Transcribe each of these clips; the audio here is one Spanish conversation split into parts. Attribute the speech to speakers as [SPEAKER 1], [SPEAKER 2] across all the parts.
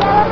[SPEAKER 1] Thank you.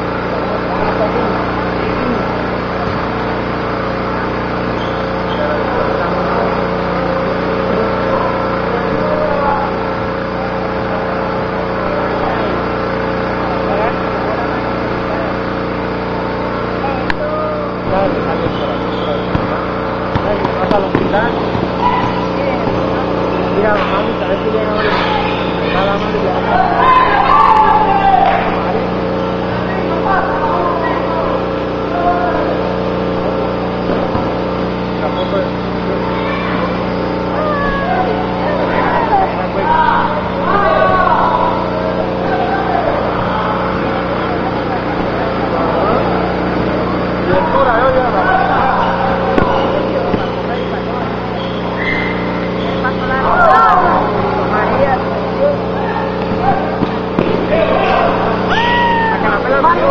[SPEAKER 1] a los Mira a ver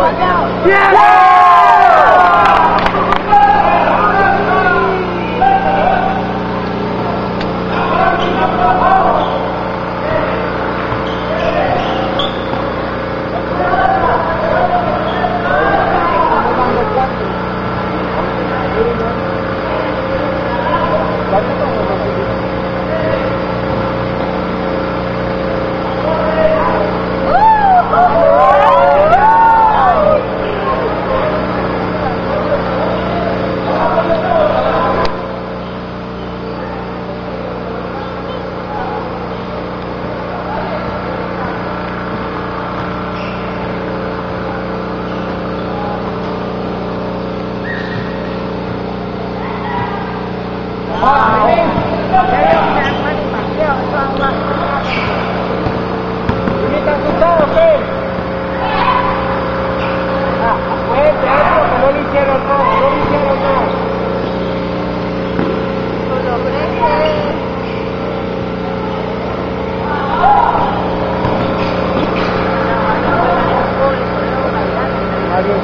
[SPEAKER 1] 我要，我 ¿no?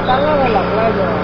[SPEAKER 1] No, no, no, la playa.